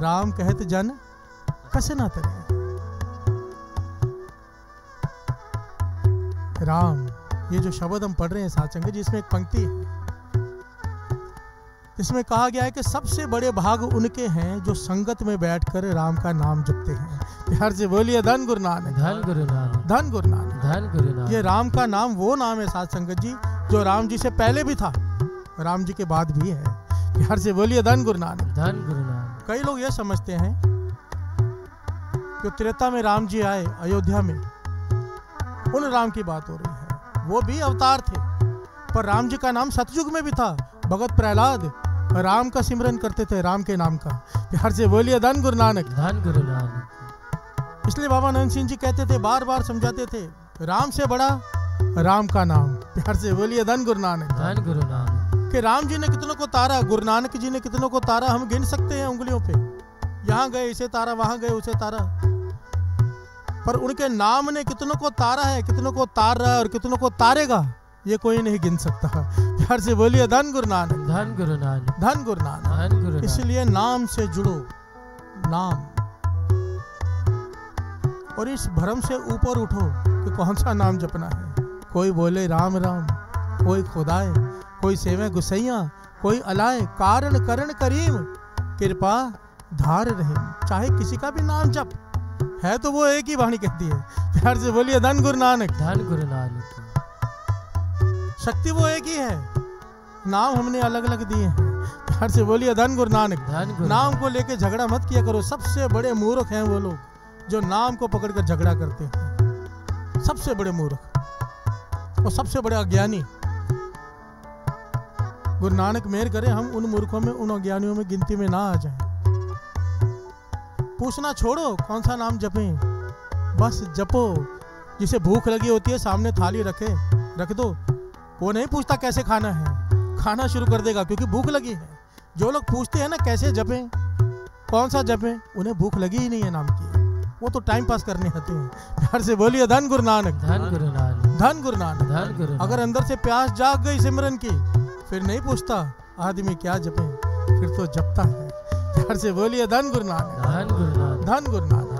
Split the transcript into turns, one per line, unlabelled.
राम कहत जन कसे ना तरे राम ये जो शब्द हम पढ़ रहे हैं संगत जी इसमें एक पंक्ति है। इसमें कहा गया है कि सबसे बड़े भाग उनके हैं जो संगत में बैठकर राम का नाम जपते हैं। प्यार से बोलिए धन गुरु नानक।
धन गुरु नानक।
धन गुरु नानक।
धन गुरु नानक।
ये राम का नाम वो नाम है सात संगत जी जो राम जी से पहले भी था। राम जी के बाद भी है। प्यार से बोलिए धन गुरु नानक।
धन गुरु नानक।
कई लोग ये समझते हैं कि त्रेता में राम जी आए अयोध्या में। उन राम की बात हो रही है। वो भी अवतार थे पर राम जी का नाम सतयुग में भी था। भगत प्रहलाद राम का सिमरन करते थे राम के नाम का। प्यार से बोलिए धन गुरु नानक।
धन गुरु नानक।
इसलिए बाबा नंद सिंह जी कहते थे बार बार समझाते थे राम से बड़ा राम का नाम। प्यार से बोलिए धन गुरु नानक।
धन गुरु नानक।
कि राम जी ने कितनों को तारा गुरु नानक जी ने कितनों को तारा हम गिन सकते हैं उंगलियों पे। यहाँ गए इसे तारा वहाँ गए उसे तारा। पर उनके नाम ने कितनों को तारा है कितनों को तार रहा है और कितनों को तारेगा ये कोई नहीं गिन सकता। प्यार से बोलिए धन गुरु नानक।
धन गुरु नानक।
धन गुरु नानक।
धन गुरु नानक।
इसलिए नाम से जुड़ो। नाम। और इस भ्रम से ऊपर उठो कि कौन सा नाम जपना है। कोई बोले राम राम। कोई खुदाए। कोई सेवे गुसैया कोई अलाय कारण करण करीम। कृपा धार रहे चाहे किसी का भी नाम जप। है तो वो एक ही वाणी कहती है। प्यार से बोलिए धन गुरु नानक।
धन गुरु नानक।
शक्ति वो एक ही है। नाम हमने अलग अलग दिए हैं। प्यार से बोलिए धन गुरु नानक। नाम को लेके झगड़ा मत किया करो। सबसे बड़े मूर्ख हैं वो लोग जो नाम को पकड़कर झगड़ा करते हैं। सबसे बड़े मूर्ख। और सबसे बड़े अज्ञानी। गुरु नानक मेहर करे हम उन मूर्खों में उन अज्ञानियों में गिनती में ना आ जाएँ। पूछना छोड़ो कौन सा नाम जपें? बस जपो जिसे भूख लगी होती है सामने थाली रखे। रख दो। वो नहीं पूछता कैसे खाना है। खाना शुरू कर देगा क्योंकि भूख लगी है। जो लोग पूछते हैं ना कैसे जपें? कौन सा जपें? उन्हें भूख लगी ही नहीं है नाम की। वो तो टाइम पास करने आते हैं। प्यार से बोलिए धन गुरु नानक।
धन गुरु नानक।
धन गुरु नानक।
धन गुरु
अगर अंदर से प्यास जाग गई सिमरन की फिर नहीं पूछता आदमी क्या जपे फिर तो जपता है। घर से बोलिए धन गुरु नानक।
धन गुरु नानक।
धन गुरु नानक।